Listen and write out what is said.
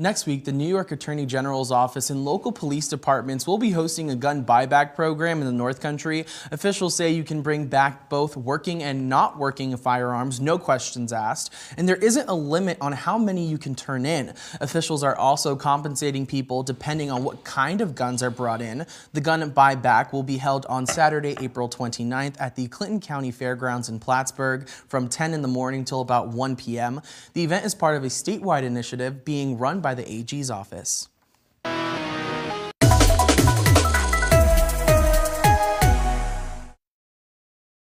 Next week, the New York Attorney General's office and local police departments will be hosting a gun buyback program in the North Country. Officials say you can bring back both working and not working firearms, no questions asked, and there isn't a limit on how many you can turn in. Officials are also compensating people depending on what kind of guns are brought in. The gun buyback will be held on Saturday, April 29th at the Clinton County Fairgrounds in Plattsburgh from 10 in the morning till about 1 p.m. The event is part of a statewide initiative being run by by the AG's office.